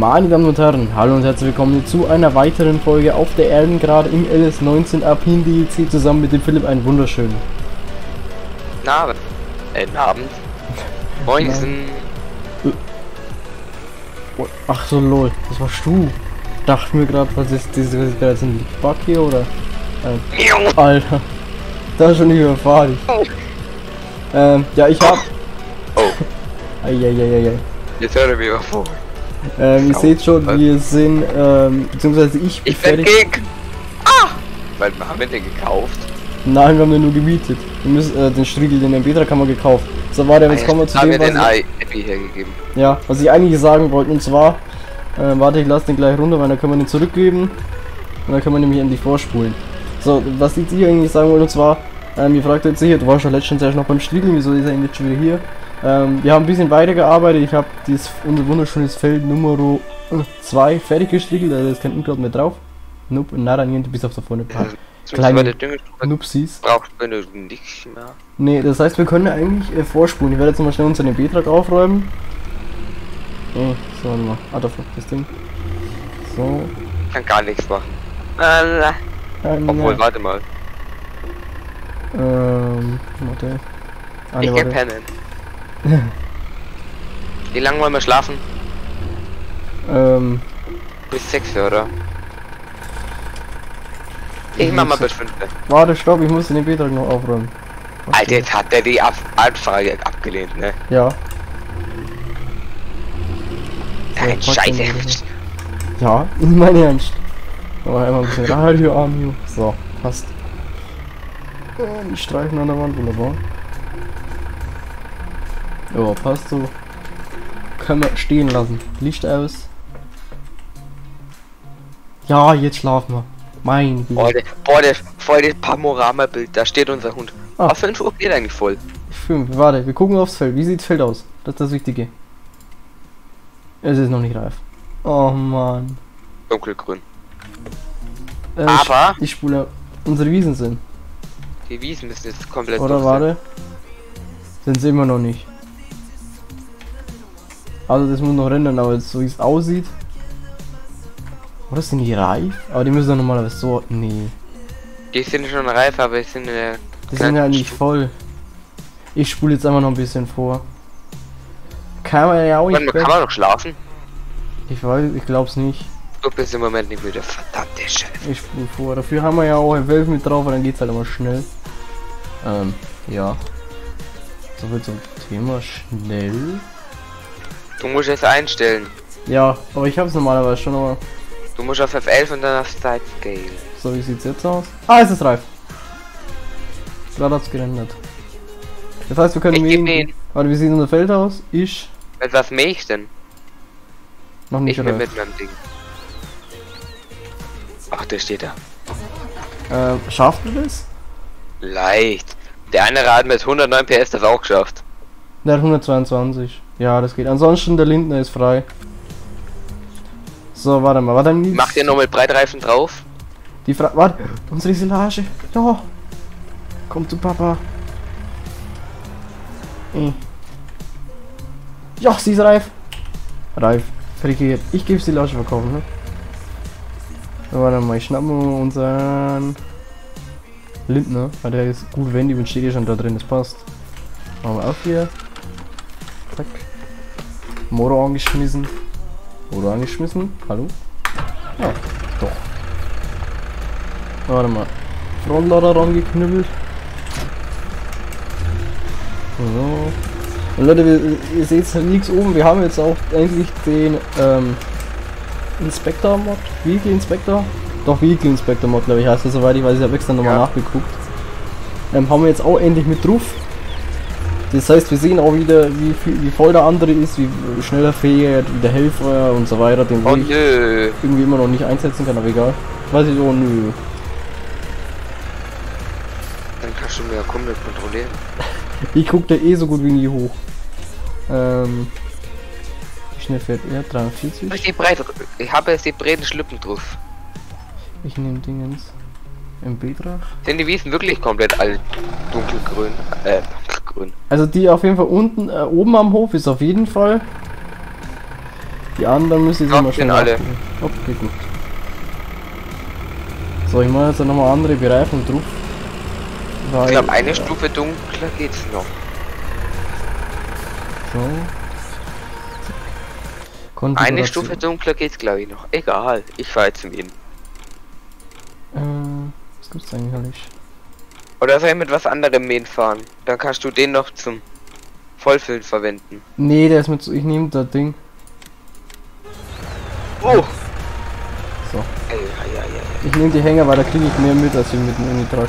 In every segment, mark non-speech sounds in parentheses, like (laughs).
Meine Damen und Herren, hallo und herzlich willkommen zu einer weiteren Folge auf der Erdengrad im LS19 Alpin DLC zusammen mit dem Philipp. Einen wunderschönen. Abend. Äh, Abend. Moinsen. Oh, Ach so, lol, das warst du. Dachte mir gerade, was ist das? Ist das ein Lichtbug hier oder? Äh, Alter, ist schon nicht mehr fahrrig. Ähm, ja, ich hab. Oh, Eieieiei. jetzt hört er mich vor. Ähm, ihr seht schon, wir sind, ähm, beziehungsweise ich bin Ich bin fertig. Kick. Ah! Weil wir haben wir den gekauft. Nein, wir haben den nur gemietet. Wir müssen, äh, den Striegel, den Embetra haben wir gekauft. So, warte, jetzt kommen wir zu dem, wir den was Ei Epi hergegeben. ich, ja, was ich eigentlich sagen wollte. Und zwar, äh, warte, ich lasse den gleich runter, weil dann können wir den zurückgeben. Und dann können wir nämlich endlich vorspulen. So, was ich dir eigentlich sagen wollte, und zwar, ähm, ihr fragt jetzt sicher, du warst ja letztens erst noch beim Striegel, wieso ist er jetzt schon wieder hier? Ähm, wir haben ein bisschen weitergearbeitet. Ich habe dieses unser wunderschönes Feld Nummer 2 fertig gestriegelt, also da ist kein Unkraut mehr drauf. Nope, nada, niente, bis auf da vorne. Paar Kleine Nupsis. braucht man nicht mehr. Nee, das heißt, wir können eigentlich äh, vorspulen. Ich werde jetzt mal schnell unseren Betrag aufräumen. Oh, so, warte mal. Ah, da fuck, das Ding. So. Kann gar nichts machen. Äh, Ähm, obwohl, warte mal. Ähm, warte. Ah, nee, Ich geh warte. Wie lange wollen wir schlafen? Ähm, Bis 6 oder? Ich mach mal bis 5. warte, stopp, ich muss den Betrag noch aufräumen. Okay. Alter, jetzt hat der die Ab Anfrage abgelehnt, ne? Ja, Ein trotzdem Scheiße. ja, (laughs) ich meine ernst. Aber einmal ein bisschen Radio am So, passt. Äh, Die Streifen an der Wand, wunderbar. Ja, passt so. Können wir stehen lassen. Licht aus. Ja, jetzt schlafen wir. Mein Boah, Gott. der, boah, der, voll das Panorama-Bild, da steht unser Hund. Ah. Auf 5 Uhr geht eigentlich voll. Fünf. Warte, wir gucken aufs Feld. Wie sieht das Feld aus? Das ist das Wichtige. Es ist noch nicht reif. Oh Mann. Dunkelgrün. Äh, Aber- Ich spule. Unsere Wiesen sind. Die Wiesen müssen jetzt komplett Oder warte. Sind sie immer noch nicht. Also das muss noch rendern, aber jetzt, so wie es aussieht. Oder sind die reif? Aber die müssen dann normalerweise so. Nee. Die sind schon reif, aber die sind in der. Die sind ja nicht voll. Ich spule jetzt einfach noch ein bisschen vor. Kann man ja auch nicht. mal, kann man noch schlafen? Ich weiß, ich glaub's nicht. Du bist im Moment nicht müde. Verdammte Scheiße. Ich spule vor. Dafür haben wir ja auch Wölf mit drauf und dann geht's halt immer schnell. Ähm, ja. So viel zum Thema schnell. Du musst es einstellen. Ja, aber ich hab's normalerweise schon, aber Du musst auf F11 und dann auf Side Scale. so wie sieht's jetzt aus? Ah, es ist reif. Gerade hat's gerendert. Das heißt, wir können ihn. Warte, wie sieht unser Feld aus? Ich Mit was mäh ich denn? noch nicht Ich reif. mit meinem Ding. Ach, der steht da. Ähm, schafft ihr das? Leicht. Der eine Rad mit 109 PS das auch geschafft. Der hat 122. Ja, das geht. Ansonsten der Lindner ist frei. So, warte mal, warte mal. Macht ihr noch mit Breitreifen drauf? Die Frage. Warte, unsere Silage. Ja. Komm zu Papa. Eh. Ja, sie ist reif. Reif. Frikiert. Ich gebe Silage verkaufen, ne? So, warte mal, ich schnapp mal unseren Lindner. Weil der ist gut wendig und steht hier schon da drin, das passt. Machen wir auf hier. Motor angeschmissen. Motor angeschmissen. Hallo? Ja, doch. Warte mal. Frontlader rangeknüppelt. So. Und Leute, wir, ihr seht halt nichts oben. Wir haben jetzt auch endlich den ähm, Inspector Mod. Vehicle Inspector? Doch, Vehicle Inspector Mod, glaube ich, heißt das, soweit ich weiß. Ich habe extra nochmal Ja. nachgeguckt. Ähm, haben wir jetzt auch endlich mit drauf. Das heißt, wir sehen auch wieder, wie, viel, wie voll der andere ist, wie schnell er fährt, wie der Helfer und so weiter, den Oh ich nö. irgendwie immer noch nicht einsetzen kann, aber egal. Weiß ich so, nö. Dann kannst du mir ja komplett kontrollieren. (laughs) Ich guck da eh so gut wie nie hoch. Ähm. Wie schnell fährt er? 43? Ich, die breite, ich habe jetzt die breiten Schlippen drauf. Ich nehme Dingens. Im Betrag. Sind die Wiesen wirklich komplett all dunkelgrün? Äh, grün. Also die auf jeden Fall unten, äh, oben am Hof ist auf jeden Fall. Die anderen müssen jetzt immer schon alle. Okay, gut. So, ich mache jetzt nochmal andere Bereifung drauf. Weil, Ich glaube, eine ja, Stufe dunkler geht's noch. So. Eine. Stufe dunkler geht's, glaube ich, noch. Egal, ich fahr jetzt zum ihn. Äh, was gibt's eigentlich? Oder soll ich mit was anderem mähen fahren? Dann kannst du den noch zum Vollfüllen verwenden. Nee, der ist mit so, ich nehme das Ding. Oh! So. Ey. Ich nehme die Hänger, weil da kriege ich mehr mit als mit dem Unitrag.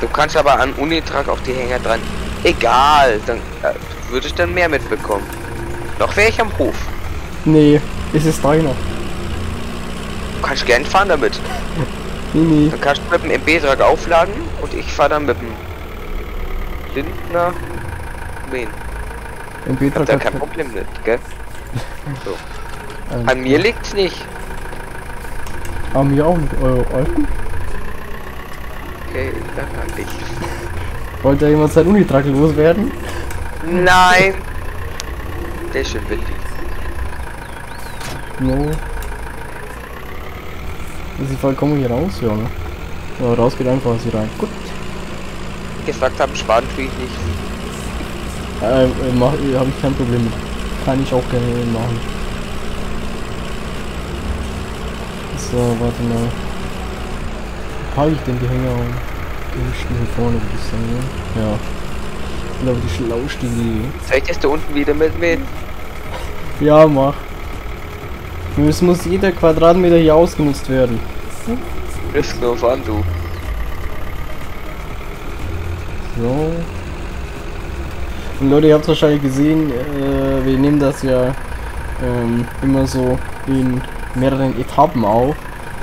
Du kannst aber an Unitrag auch die Hänger dran. Egal, dann äh, würde ich dann mehr mitbekommen. Noch wäre ich am Hof. Nee, es ist deiner. Du kannst gern fahren damit. (laughs) Nee. Dann kannst du mit dem MB-Trag aufladen und ich fahre dann mit dem Lindner Betrag da hat kein Problem mit, gell? (laughs) Alles An mir liegt's nicht. Haben wir auch mit Euro Alten? Okay, dann halt ich. (laughs) Wollte ja jemand sein Unitrag loswerden? Nein! Der ist schön windig. No. Fall kommen wir hier raus, ja, ne? Ja, raus geht einfach hier rein. Gut. Gesagt haben, sparen tue ich nicht. Äh, äh mach, äh, habe ich kein Problem mit. Kann ich auch gerne machen. So, warte mal. Habe ich denn die Hänger? Die stehen hier vorne, würde ich sagen, ne? Ja. Ich glaube, die schlauste Idee. Jetzt da unten wieder mitmähen? Ja, mach. Es muss jeder Quadratmeter hier ausgenutzt werden. Risk nur an, du. So. Und Leute, ihr habt wahrscheinlich gesehen, äh, wir nehmen das ja ähm, immer so in mehreren Etappen auf.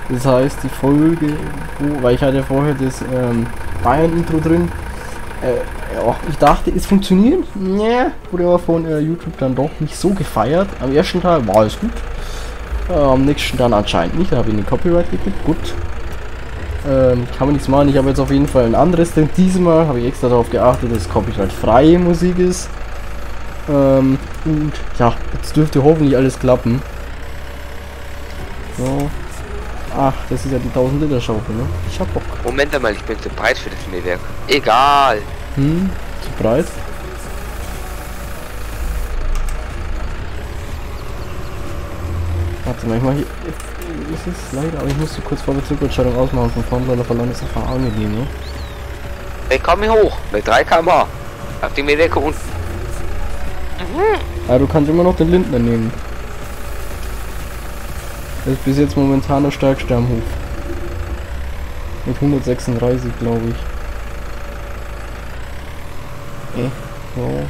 Das heißt, die Folge, wo, weil ich hatte ja vorher das ähm, Bayern-Intro drin. Äh, ja, ich dachte, es funktioniert. Nee, wurde aber von äh, YouTube dann doch nicht so gefeiert. Am ersten Tag war es gut. Am nächsten dann anscheinend nicht. Da habe ich den Copyright gekriegt. Gut. Ähm, kann man nichts machen. Ich habe jetzt auf jeden Fall ein anderes, denn diesmal habe ich extra darauf geachtet, dass es copyright-freie Musik ist. Ähm, und ja, jetzt dürfte hoffentlich alles klappen. So. Ach, das ist ja die 1000 Liter Schaufel, ne? Ich hab Bock. Moment einmal, ich bin zu breit für das Mähwerk. Egal. Hm, zu breit. Warte mal, ich mach hier. Es ist leider, aber ich musste kurz Vorwärts-Rückwärtsschaltung ausmachen von vorne, weil der verloren ist einfach angenehm, ne? Ich komme hier hoch mit 3 km/h. Auf die Mähwerke unten. Ja, du kannst immer noch den Lindner nehmen. Das ist bis jetzt momentan der stärkste am Hof. Mit 136, glaube ich. Eh, so.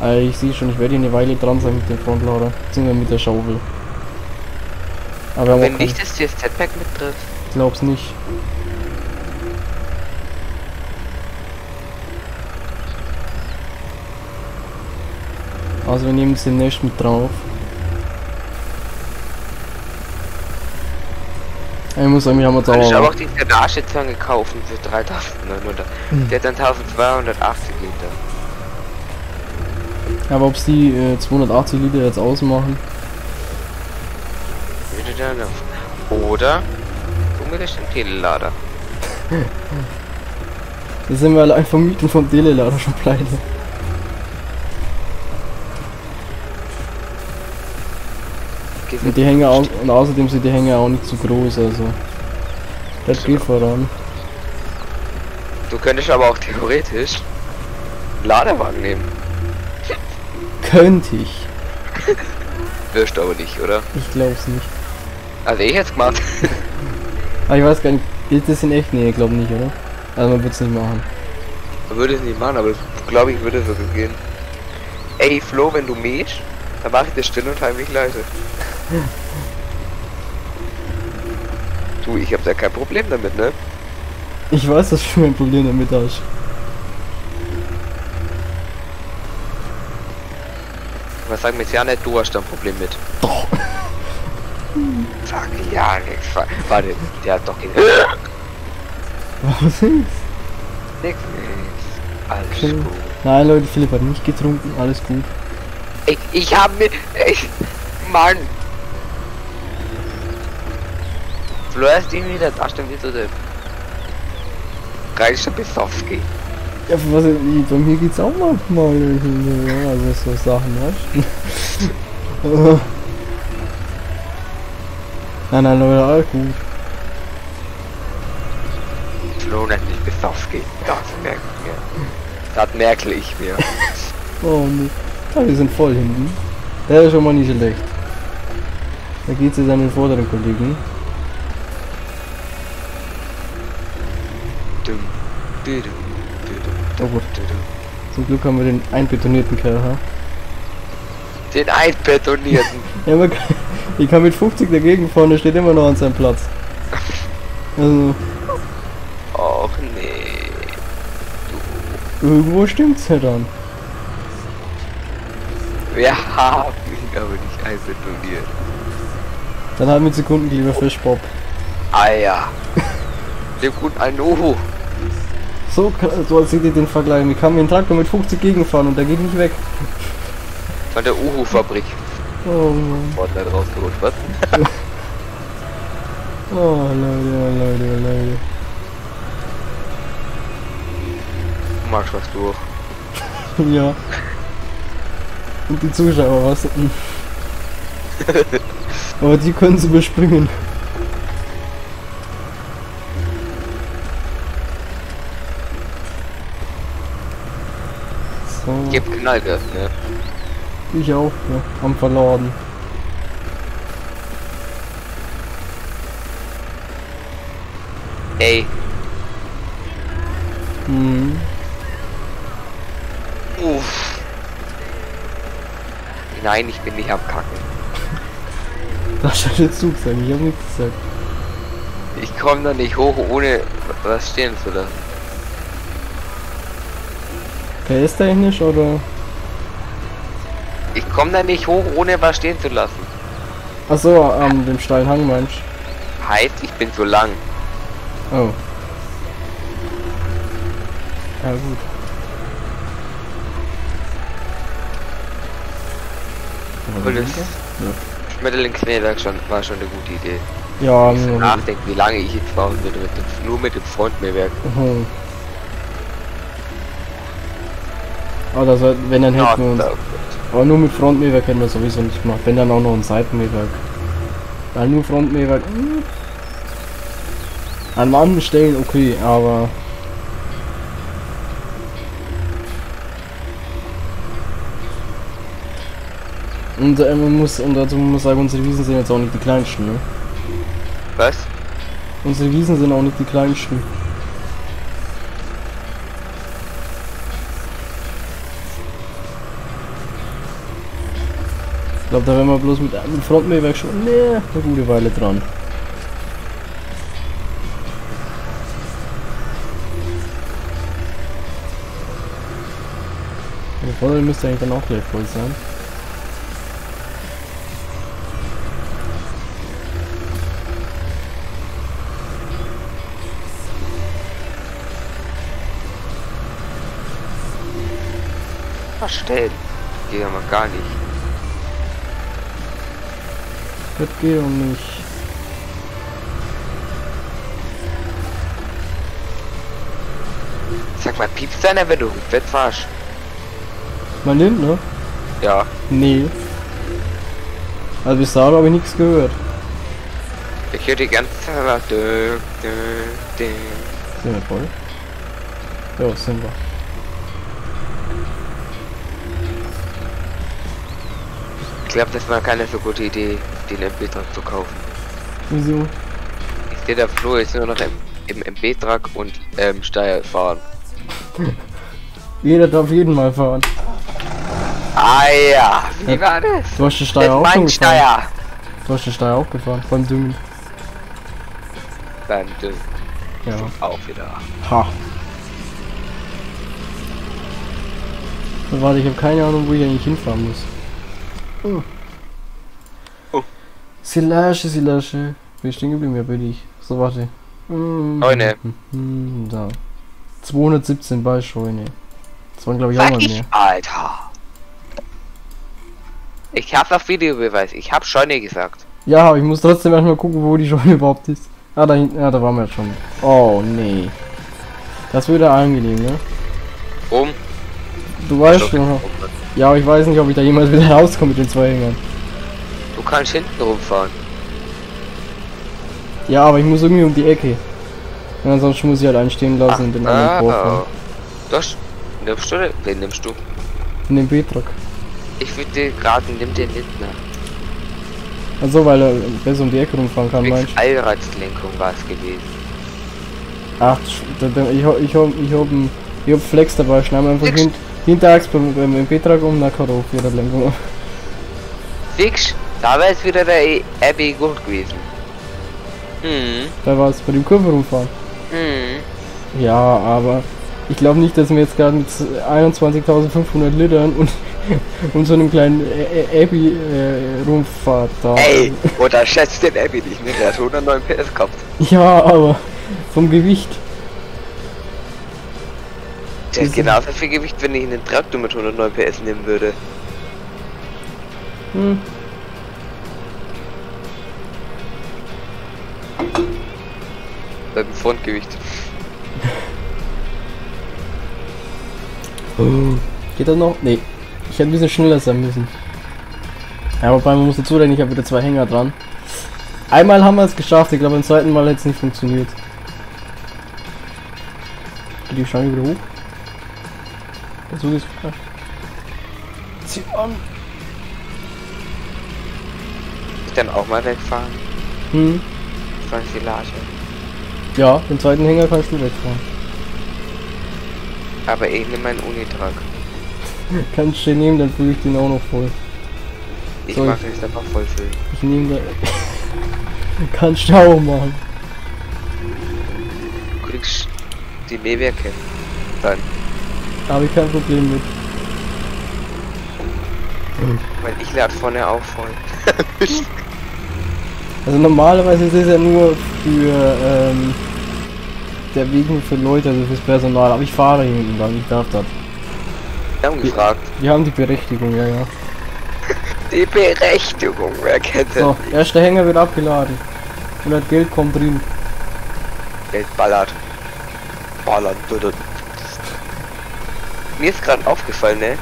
Also ich sehe schon, ich werde hier eine Weile dran sein mit dem Frontlader. Beziehungsweise mit der Schaufel. Aber Wenn auch kein- nicht das CSZ-Pack mit drin. ich glaub's nicht. Also wir nehmen es demnächst mit drauf. Ich muss sagen, wir haben uns Kann ich aber auch. auch die Garagezange kaufen für 3900. Hm. Der hat dann 1280 Liter. Aber ob die äh, 280 Liter jetzt ausmachen. Oder das den Telelader. Da sind wir allein vom Mieten vom Telelader schon pleite. Und die Hänger auch, und außerdem sind die Hänger auch nicht zu groß, also. Das geht voran. Du könntest aber auch theoretisch einen Ladewagen nehmen. Könnte ich. Wirst du aber nicht, oder? Ich glaub's nicht. Also ich jetzt gemacht. Aber (laughs) ich weiß gar nicht, gilt das in echt? Nee, ich glaube nicht, oder? Also man wird's nicht machen. Man würde es nicht machen, aber glaube ich würde es sogar gehen. Ey Flo, wenn du mähst, dann mach ich das still und heimlich leise. (laughs) Du, ich hab da kein Problem damit, ne? Ich weiß, dass du ein Problem damit hast. Was sagen wir jetzt ja nicht, du hast da ein Problem mit. Sag ja nix. Warte, der hat doch den. (laughs) Was ist? Nix, nix. Alles Okay. gut. Nein, Leute, Philipp hat nicht getrunken, alles gut. Ich, ich hab mir. Ich, Mann! Florian ihn wieder, da stimmt wieder der. Schon Besowski. Ja, was, ich- bei mir geht's auch manchmal, ja, also so Sachen, weißt du? (laughs) (laughs) nein, nein, Leute, alles gut. Flo nennt mich Besowski. Das merkt mir. Das merke ich mir. (laughs) Oh, nee. Ja, wir sind voll hinten. Der ist schon mal nicht schlecht. Da geht's jetzt an den vorderen Kollegen. Oh gut. dum. Zum Glück haben wir den einbetonierten Kerl, ha? Den einbetonierten. (laughs) Ja, man kann, ich kann mit 50 dagegen fahren, der steht immer noch an seinem Platz. Also, Och nee. irgendwo stimmt's ja (laughs) dann. Wir haben ihn aber nicht einbetoniert. Dann halt mit Sekundenkleber Fischbob. Ah ja. (laughs) Dem guten Uhu. So, so seht ihr den Vergleich. Ich kann mir einen Traktor mit 50 gegenfahren und der geht nicht weg. Von der Uhu-Fabrik. Oh Mann. Fortnite rausgeholt, was? Oh Leute, oh Leute, oh Leute. Du magst was durch. Ja. Und die Zuschauer, was? Hm. (laughs) Aber die können sie überspringen. So, Gib Knallgas, ne? Ich auch, ja, am Verladen. Ey. Hm. Uff. Nein, ich bin nicht am Kacken. Da scheint der Zug sein, ich hab nichts gesagt. Ich komme da nicht hoch, ohne was stehen zu lassen. PS-technisch oder? Ich komme da nicht hoch, ohne was stehen zu lassen. Achso, am dem steilen Hang meinst? Heißt, ich bin zu lang. Oh. Ja gut. Das Winter? Schmetterlingsknäberg schon, war schon eine gute Idee. Ja, Ich so nachdenken, wie lange ich jetzt brauchen würde mit dem, nur mit dem Frontmehrwerk. Mhm. Aber das, wär- wenn dann hätten wir uns. Aber nur mit Frontmähwerk hätten wir sowieso nicht gemacht. Wenn dann auch noch ein Seitenmähwerk. Weil nur Frontmähwerk. hm. An manchen Stellen okay, aber. Und äh, man muss, und dazu muss man sagen, unsere Wiesen sind jetzt auch nicht die kleinsten, ne? Was? Unsere Wiesen sind auch nicht die kleinsten. Glaube, da wären wir bloß mit, mit Frontmähwerk schon nee, eine gute Weile dran. Der Vorder müsste eigentlich dann auch gleich voll sein. Verstehen. Geht mal gar nicht. Das geht doch nicht. Sag mal, piepst deiner, wenn du rückwärts fahrst? Man nimmt, ne? Ja. Nee. Also bis dahin habe ich nichts gehört. Ich höre die ganze Zeit. Dö, dö, dö. Sind wir voll? Ja, sind wir. Ich glaube, das war keine so gute Idee, den MB-Truck zu kaufen. Wieso? Ich sehe, der Flo ist nur noch im, im MB-Truck und ähm, Steier fahren. (laughs) Jeder darf jeden mal fahren. Ah ja, wie war das? Du hast den Steier das auch ist mein gefahren. Steier. Du hast den Steier auch gefahren, beim Düngen. Dann dö, Ja. auch wieder. Ha. Warte, ich habe keine Ahnung, wo ich eigentlich hinfahren muss. Oh. Oh. Silage, Silage. Bin ich stehen geblieben? Ja, bin ich. So, warte. Scheune. Da. 217 bei Scheune. Das waren, glaube ich, auch Sag mal ich, mehr. Alter. Ich habe auf Videobeweis. Ich habe Scheune gesagt. Ja, aber ich muss trotzdem erstmal gucken, wo die Scheune überhaupt ist. Ah, da hinten, ja, da waren wir schon. Oh, nee. Das würde angenehm, ne? Um. Du weißt schon. Ja, aber ich weiß nicht, ob ich da jemals wieder rauskomme mit den zwei Hängern. Du kannst hinten rumfahren. Ja, aber ich muss irgendwie um die Ecke. Und ansonsten muss ich halt einstehen lassen und den anderen brauchen. Das nimmst du, wen nimmst du? In den B-Truck. Ich würde gerade nimm den Lindner. Also weil er besser um die Ecke rumfahren kann, Wegen meinst du? Allradslenkung war es gewesen. Ach, ich hab, ich hab, ich hab, ich hab Flex dabei, schneiden einfach hin, hinterachs beim, beim B-Truck um, auf ihre Lenkung. Fix, da wäre es wieder der E- Abby gut gewesen. Hm, Da war es bei dem Kurve rumfahren. hm. Ja, aber ich glaube nicht, dass wir jetzt gerade mit 21.500 Litern und, (laughs) und so einem kleinen Abby äh, rumfahrt da. Ey, unterschätzt den Abby nicht, ne? Der hat 109 PS gehabt. Ja, aber vom Gewicht. Der hat Ist- genauso viel Gewicht, wenn ich einen Traktor mit 109 PS nehmen würde. Hm. Beim Frontgewicht. Geht das noch? Nee. Ich hätte ein bisschen schneller sein müssen. Ja, wobei man muss dazu denken, ich habe wieder zwei Hänger dran. Einmal haben wir es geschafft, ich glaube beim zweiten Mal hätte es nicht funktioniert. Geht die Schlange wieder hoch? Der Zug ist ja. Zieh an. Ich dann auch mal wegfahren. Hm. Von Silage. Ja, den zweiten Hänger kannst du wegfahren. Aber ich nehme meinen Unitrag. (laughs) Kannst du den nehmen, dann fülle ich den auch noch voll. Ich Soll mache es einfach voll füllen. Ich nehme da. (laughs) kannst du auch machen. Du kriegst die Nähwerke. Dann. Da habe ich kein Problem mit. Weil ich lade vorne auch voll. (laughs) Also normalerweise ist es ja nur für ähm, der Weg nur für Leute, also fürs Personal, aber ich fahre hinten lang, ich darf das. Wir haben gefragt. Wir haben die Berechtigung, ja ja. (laughs) Die Berechtigung, wer kennt das? So, erster Hänger wird abgeladen. Und das Geld kommt drin. Geld ballert. Ballern. dudut. Mir ist gerade aufgefallen, ne?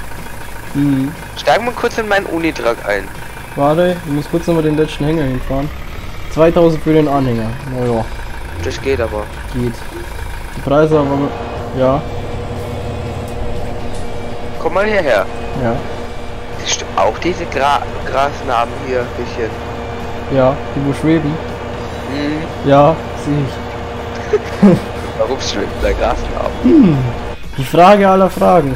Mhm. Steigen wir kurz in meinen Unitrag ein. Warte, ich muss kurz nochmal den letzten Hänger hinfahren. 2000 für den Anhänger. Naja, Das geht aber. geht. Die Preise aber. Ja, Komm mal hierher. ja, Auch diese Gra Grasnarben hier bisschen. ja, die wo schweben. Hm. Ja, sehe ich. (laughs) Warum schwimmt da Grasnarben? Die Frage aller Fragen.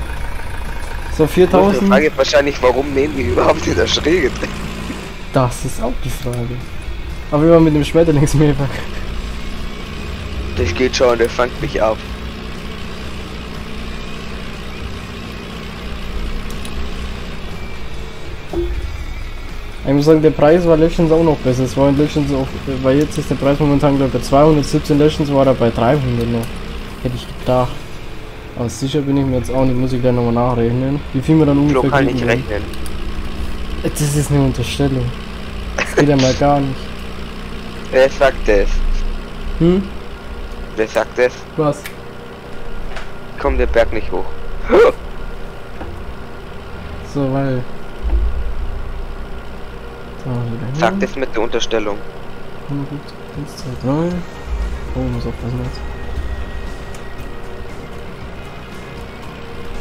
So, Die 4000. Frage ist wahrscheinlich, warum nehmen die überhaupt in der Schräge drin? Das ist auch die Frage. Aber immer mit dem Schmetterlingsmähwerk. Das geht schon, der fängt mich ab. Ich muss sagen, der Preis war letztens auch noch besser. Es war in letztens auch, weil jetzt ist der Preis momentan glaube ich bei 217, letztens war er bei 300 noch. Hätte ich gedacht. Aber sicher bin ich mir jetzt auch nicht, muss ich gleich nochmal nachrechnen. Wie viel wir dann ungefähr kann werden. rechnen. Das ist eine Unterstellung. Das geht ja mal gar nicht. Wer sagt das? Hm? Wer sagt das? Was? Kommt der Berg nicht hoch. (gasps) So, weil... So, hin. Sagt es mit der Unterstellung. Na gut, 1, 2, 3. Oh, muss aufpassen jetzt.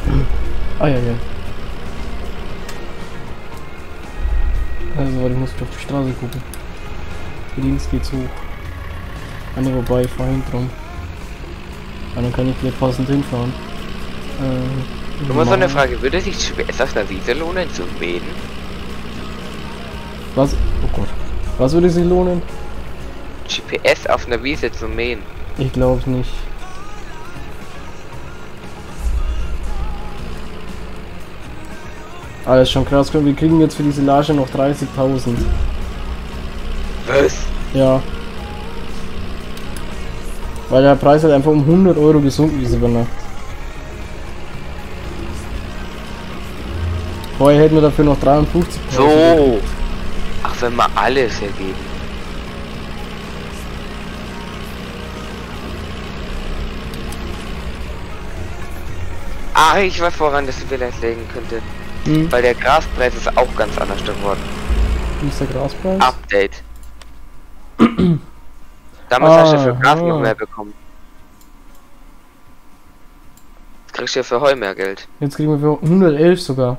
(clears throat) Ah ja, ja. Also, ich muss auf die Straße gucken. Links geht's hoch. Ah ne, wobei, fahr hinten drum. Ah, dann kann ich gleich passend hinfahren. Äh, Nur mal so eine Frage, würde sich GPS auf einer Wiese lohnen zu mähen? Was? Oh Gott. Was würde sich lohnen? GPS auf einer Wiese zu mähen? Ich glaube nicht. Alles schon krass. Wir kriegen jetzt für diese Lage noch 30.000. Was? Ja. Weil der Preis hat einfach um 100 Euro gesunken diese Nacht. Vorher hätten wir dafür noch 53 So. Ach, wenn wir alles hergeben. Ah, ich weiß woran das vielleicht legen könnte. Hm, Weil der Graspreis ist auch ganz anders geworden. wie ist der Graspreis? Update. Damals hast du für Gras Aha. noch mehr bekommen. Jetzt kriegst du ja für Heu mehr Geld. Jetzt kriegen wir für 111 sogar.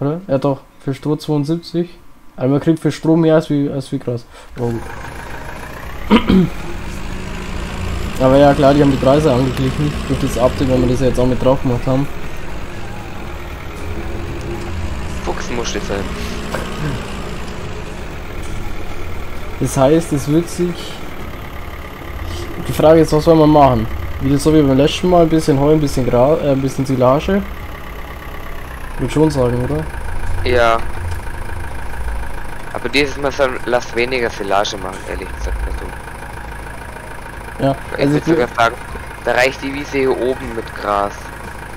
Oder? Ja doch, für Stroh 72. Aber man kriegt für Stroh mehr als wie, als wie Gras. Oh. (clears throat) Aber ja klar, die haben die Preise angeglichen durch das Update, wenn wir das jetzt auch mit drauf gemacht haben. Fuchs muss das sein. Das heißt, es wird sich. Die Frage ist, was soll man machen? Wieder so wie beim letzten Mal, ein bisschen Heu, ein bisschen Gras, äh, ein bisschen Silage. Würde schon sagen, oder? Ja. Aber dieses Mal soll, lass weniger Silage machen, ehrlich gesagt. Also, Ja, ich also würde ich, bin- sogar sagen, da reicht die Wiese hier oben mit Gras.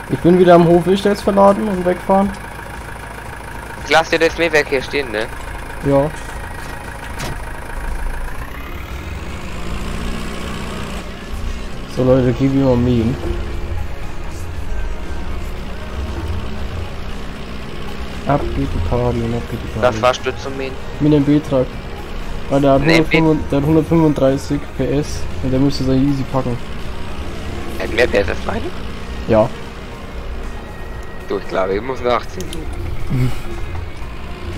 ich bin wieder am Hof, ich jetzt verladen und wegfahren. Ich lass dir das Mähwerk hier stehen, ne? Ja. So Leute, gib ihm mal mähen. Ab geht die Party ab geht die Party. Das warst du zum Mähen. Mit dem B-Trag. Weil der hat, Nee, 135, der hat 135 PS und der müsste sein easy packen. Hat mehr PS als meine? Ja. Du, ich glaube, ich muss nach 18 tun.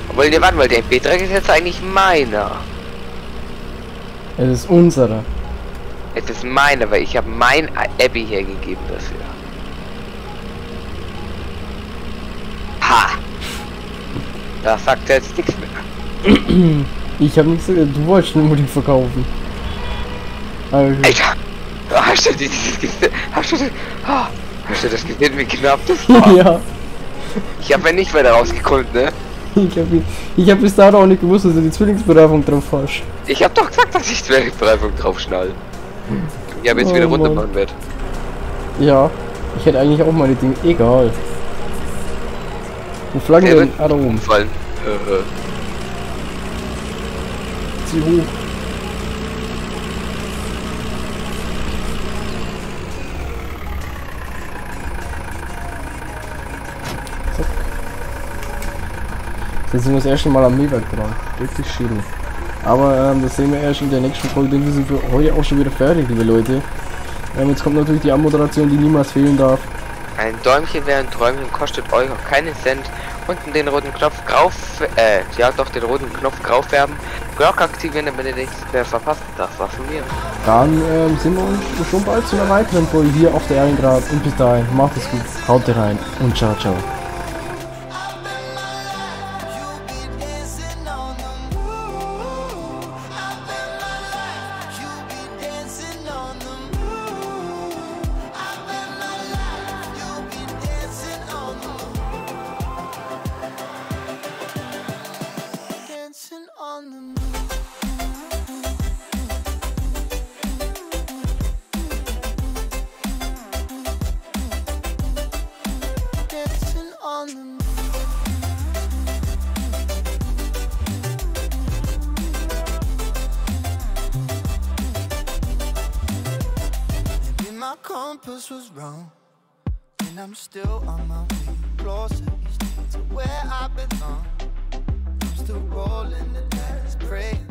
Obwohl, ne, warte mal, der B-Dreck ist jetzt eigentlich meiner. Es ist unserer. Es ist meiner, weil ich habe mein Abby hergegeben dafür. Ha! Da sagt er jetzt nichts mehr. (clears throat) Ich habe nichts du wolltest nur unbedingt verkaufen. Also, Alter! Hast du dieses gesehen? Hast du das? Hast du das gesehen, wie knapp das (laughs) war? ja. Ich habe ja nicht weiter rausgekommen, ne? Ich habe ich hab bis dahin auch nicht gewusst, dass du die Zwillingsbereifung drauf hast. Ich habe doch gesagt, dass ich Zwergbereifung draufschnall. Ich habe jetzt Oh wieder Mann. runter machen werde. Ja. Ich hätte eigentlich auch meine Dinge. Egal. Wo flaggen Der denn? wird Ah, da oben. umfallen. Äh, äh. Zieh hoch. Jetzt sind wir das erste Mal am Mähwerk dran. Richtig schön. Aber ähm, das sehen wir erst in der nächsten Folge, denn wir sind für heute auch schon wieder fertig, liebe Leute. Ähm, jetzt kommt natürlich die Anmoderation, die niemals fehlen darf. Ein Däumchen wäre ein Träumchen, kostet euch auch keinen Cent. Unten den roten Knopf grau, äh, ja doch den roten Knopf grau färben. Glocke aktivieren, damit ihr nichts mehr verpasst. Das war's von mir. Dann ähm, sehen wir uns schon bald zu einer weiteren Folge hier auf der Ehrengrad. Und bis dahin, macht es gut, haut rein und ciao, ciao. Compass was wrong. And I'm still on my way closer each day to where I belong. I'm still rolling the dice, praying